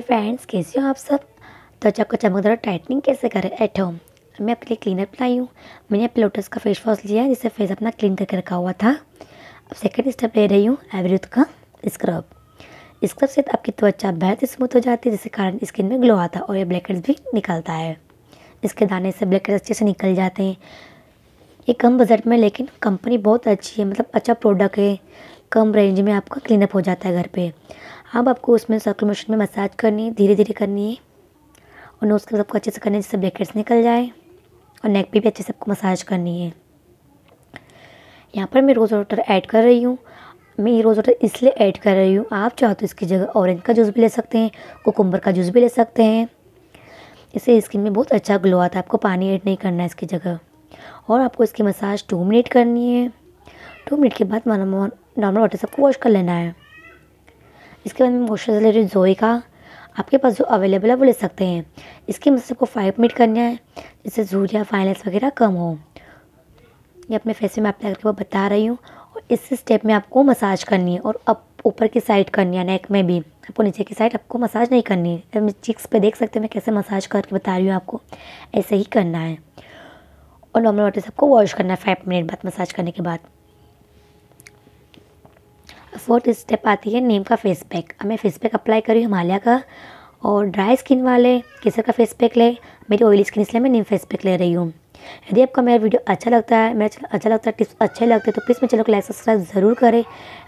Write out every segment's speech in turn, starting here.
Hi friends कैसे हो आप सब? त्वचा को चमकदार टाइटनिंग कैसे करें? एट होम मैं आपके लिए क्लीनर बनाई हूँ। मैंने अपने लोटस का फेस वॉश लिया है, जिससे फेस अपना क्लीन करके रखा हुआ था। अब सेकंड स्टेप ले रही हूँ एवरीथ का स्क्रब स्क्रब से आपकी त्वचा बेहद स्मूथ हो जाती है, जिसके कारण स्किन में ग्लो आता है और ये ब्लैकेट्स भी निकलता है। इसके दाने से ब्लैकेट्स अच्छे से निकल जाते हैं। ये कम बजट में, लेकिन कंपनी बहुत अच्छी है। मतलब अच्छा प्रोडक्ट है। कम रेंज में आपका क्लीनअप हो जाता है घर पे। अब आपको उसमें सर्कुलर मोशन में मसाज करनी है धीरे धीरे करनी है। और नोज़ के सबको अच्छे से करनी है, जिससे ब्लैकेट्स निकल जाए। और नेक पे भी अच्छे से आपको मसाज करनी है। यहाँ पर मैं रोज़ वाटर ऐड कर रही हूँ। मैं ये रोज़ वाटर इसलिए ऐड कर रही हूँ। आप चाहो तो इसकी जगह ऑरेंज का जूस भी ले सकते हैं कोकुम्बर का जूस भी ले सकते हैं। इससे स्किन में बहुत अच्छा ग्लो आता है। आपको पानी ऐड नहीं करना है इसकी जगह। और आपको इसकी मसाज टू मिनट करनी है। टू मिनट के बाद नॉर्मल वाटर से आपको वॉश कर लेना है। इसके बाद में मॉइस्चराइजर जोई का। आपके पास जो अवेलेबल है, वो ले सकते हैं। इसकी मसाज आपको फाइव मिनट करना है, जिससे झूरिया फाइनल्स वगैरह कम हो। ये अपने फेस में अप्लाई करके बता रही हूँ, और इस स्टेप में आपको मसाज करनी है, और अब ऊपर की साइड करनी है नेक में भी। आपको नीचे की साइड आपको मसाज नहीं करनी है। मैं चिक्स पे देख सकते हैं, मैं कैसे मसाज करके बता रही हूँ आपको। ऐसे ही करना है। और नॉर्मल वाटर से आपको वॉश करना है फाइव मिनट बाद मसाज करने के बाद। फोर्थ स्टेप आती है नीम का फेस पैक अब मैं फेस पैक अप्लाई करी हिमालय का और ड्राई स्किन वाले, केसर का फेस पैक ले। मेरी ऑयली स्किन इसलिए मैं नीम फेस पैक ले रही हूँ। यदि आपका मेरा वीडियो अच्छा लगता है, मेरा अच्छा लगता है टिप्स अच्छे लगते हैं तो प्लीज़ मेरे चैनल को लाइक सब्सक्राइब ज़रूर करें।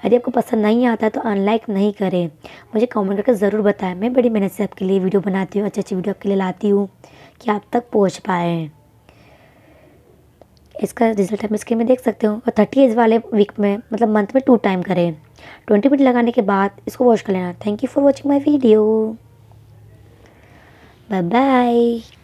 यदि आपको पसंद नहीं आता है तो अनलाइक नहीं करें। मुझे कमेंट करके ज़रूर बताएँ। मैं बड़ी मेहनत से आपके लिए वीडियो बनाती हूँ अच्छी अच्छी वीडियो आपके लिए लाती हूँ, कि आप तक पहुँच पाएँ। इसका रिज़ल्ट आप स्क्रीन में देख सकते हो। और थर्टी एज वाले वीक में मतलब मंथ में टू टाइम करें। ट्वेंटी मिनट लगाने के बाद इसको वॉश कर लेना। Thank you for watching my video bye bye